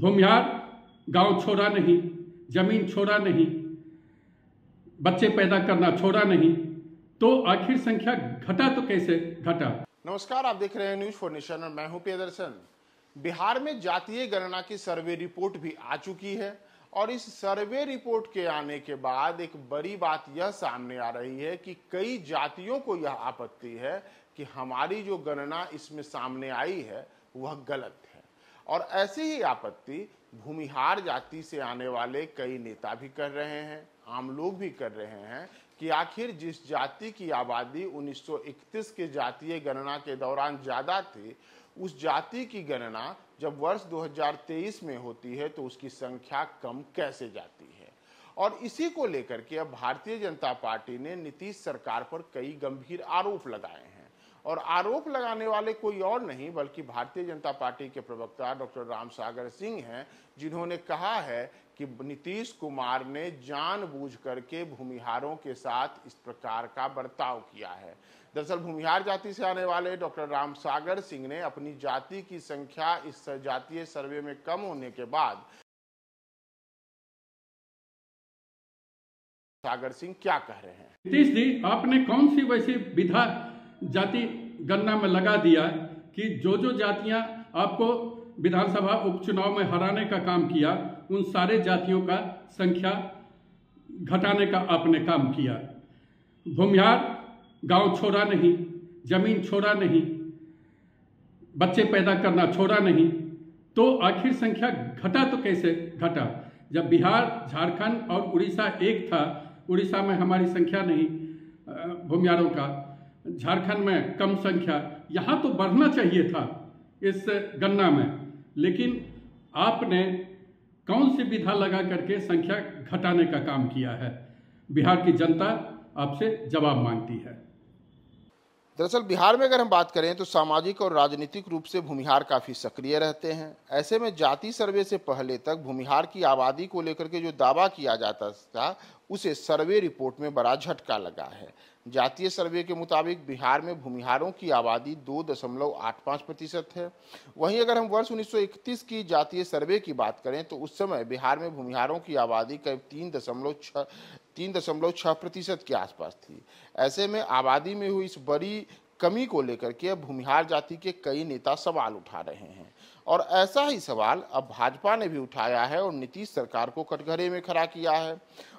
भूमिहार गाँव छोड़ा नहीं, ज़मीन छोड़ा नहीं, बच्चे पैदा करना छोड़ा नहीं तो आखिर संख्या घटा तो कैसे? घटा। नमस्कार, आप देख रहे हैं न्यूज़ फॉर नेशन और मैं हूँ प्रियदर्शन। बिहार में जातीय गणना की सर्वे रिपोर्ट भी आ चुकी है और इस सर्वे रिपोर्ट के आने के बाद एक बड़ी बात यह सामने आ रही है कि कई जातियों को यह आपत्ति है कि हमारी जो गणना इसमें सामने आई है, वह गलत है। और ऐसी ही आपत्ति भूमिहार जाति से आने वाले कई नेता भी कर रहे हैं, आम लोग भी कर रहे हैं कि आखिर जिस जाति की आबादी 1931 के जातीय गणना के दौरान ज़्यादा थी, उस जाति की गणना जब वर्ष 2023 में होती है तो उसकी संख्या कम कैसे जाती है? और इसी को लेकर के अब भारतीय जनता पार्टी ने नीतीश सरकार पर कई गंभीर आरोप लगाए हैं। और आरोप लगाने वाले कोई और नहीं, बल्कि भारतीय जनता पार्टी के प्रवक्ता डॉक्टर राम सागर सिंह हैं, जिन्होंने कहा है कि नीतीश कुमार ने जानबूझ करके भूमिहारों के साथ इस प्रकार का बर्ताव किया है। दरअसल भूमिहार जाति से आने वाले डॉक्टर राम सागर सिंह ने अपनी जाति की संख्या इस जातीय सर्वे में कम होने के बाद सागर सिंह क्या कह रहे हैं। नीतीश जी, आपने कौन सी वैसी विधा जाति गणना में लगा दिया कि जो जो जातियाँ आपको विधानसभा उपचुनाव में हराने का काम किया, उन सारे जातियों का संख्या घटाने का आपने काम किया। भूमिहार गाँव छोड़ा नहीं, ज़मीन छोड़ा नहीं, बच्चे पैदा करना छोड़ा नहीं तो आखिर संख्या घटा तो कैसे घटा? जब बिहार, झारखंड और उड़ीसा एक था, उड़ीसा में हमारी संख्या नहीं भूमियारों का झारखंड में कम संख्या, यहाँ तो बढ़ना चाहिए था इस गन्ना में, लेकिन आपने कौन सी विधा लगा करके संख्या घटाने का काम किया है? बिहार की जनता आपसे जवाब मांगती है। दरअसल बिहार में अगर हम बात करें तो सामाजिक और राजनीतिक रूप से भूमिहार काफ़ी सक्रिय रहते हैं। ऐसे में जाति सर्वे से पहले तक भूमिहार की आबादी को लेकर के जो दावा किया जाता था, उसे सर्वे रिपोर्ट में बड़ा झटका लगा है। जातीय सर्वे के मुताबिक बिहार में भूमिहारों की आबादी दो दशमलव आठ पाँच प्रतिशत है। वहीं अगर हम वर्ष 1931 की जातीय सर्वे की बात करें तो उस समय बिहार में भूमिहारों की आबादी करीब तीन दशमलव तीन दशमलव छः प्रतिशत के आसपास थी। ऐसे में आबादी में हुई इस बड़ी कमी को लेकर के भूमिहार जाति के कई नेता सवाल उठा रहे हैं। और ऐसा ही सवाल अब भाजपा ने भी उठाया है और नीतीश सरकार को कटघरे में खड़ा किया है।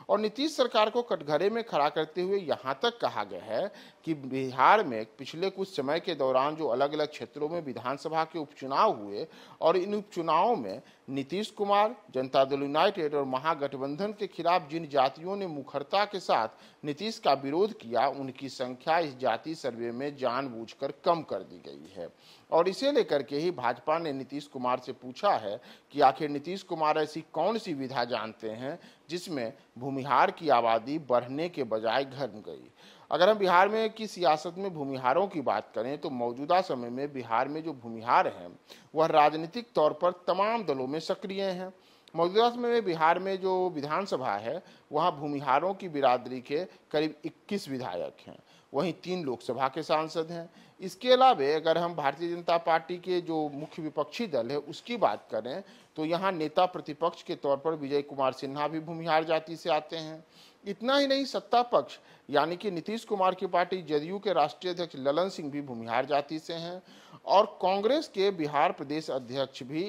और नीतीश सरकार को कटघरे में खड़ा करते हुए यहाँ तक कहा गया है कि बिहार में पिछले कुछ समय के दौरान जो अलग अलग क्षेत्रों में विधानसभा के उपचुनाव हुए और इन उपचुनावों में नीतीश कुमार, जनता दल यूनाइटेड और महागठबंधन के खिलाफ जिन जातियों ने मुखरता के साथ नीतीश का विरोध किया, उनकी संख्या इस जाति सर्वे में जानबूझकर कम कर दी गई है। और इसे लेकर के ही भाजपा ने नीतीश कुमार से पूछा है कि आखिर नीतीश कुमार ऐसी कौन सी विधा जानते हैं जिसमें भूमिहार की आबादी बढ़ने के बजाय घट गई। अगर हम बिहार में की सियासत में भूमिहारों की बात करें तो मौजूदा समय में बिहार में जो भूमिहार हैं, वह राजनीतिक तौर पर तमाम दलों में सक्रिय हैं। मौजूदा समय में बिहार में जो विधानसभा है, वहाँ भूमिहारों की बिरादरी के करीब 21 विधायक हैं। वहीं तीन लोकसभा के सांसद हैं। इसके अलावे अगर हम भारतीय जनता पार्टी के जो मुख्य विपक्षी दल है, उसकी बात करें तो यहाँ नेता प्रतिपक्ष के तौर पर विजय कुमार सिन्हा भी भूमिहार जाति से आते हैं। इतना ही नहीं सत्ता पक्ष यानी कि नीतीश कुमार की पार्टी, जदयू के राष्ट्रीय अध्यक्ष ललन सिंह भी भूमिहार जाति से हैं, और कांग्रेस के बिहार प्रदेश अध्यक्ष भी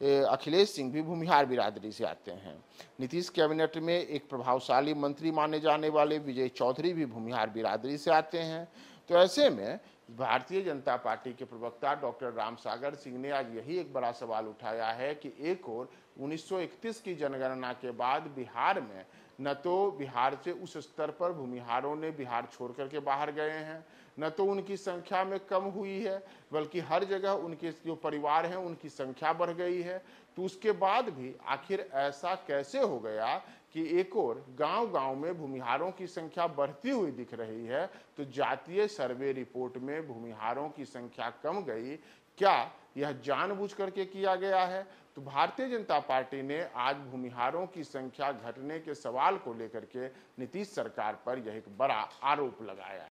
अखिलेश सिंह भी भूमिहार बिरादरी से आते हैं। नीतीश कैबिनेट में एक प्रभावशाली मंत्री माने जाने वाले विजय चौधरी भी भूमिहार बिरादरी से आते हैं तो ऐसे में भारतीय जनता पार्टी के प्रवक्ता डॉक्टर राम सागर सिंह ने आज यही एक बड़ा सवाल उठाया है कि एक और 1931 की जनगणना के बाद बिहार में न तो बिहार से उस स्तर पर भूमिहारों ने बिहार छोड़ करके बाहर गए हैं, न तो उनकी संख्या में कम हुई है, बल्कि हर जगह उनके जो परिवार हैं उनकी संख्या बढ़ गई है। तो उसके बाद भी आखिर ऐसा कैसे हो गया कि एक और गाँव गाँव में भूमिहारों की संख्या बढ़ती हुई दिख रही है तो जातीय सर्वे रिपोर्ट में भूमिहारों की संख्या कम गई। क्या यह जानबूझ करके किया गया है? तो भारतीय जनता पार्टी ने आज भूमिहारों की संख्या घटने के सवाल को लेकर के नीतीश सरकार पर यह एक बड़ा आरोप लगाया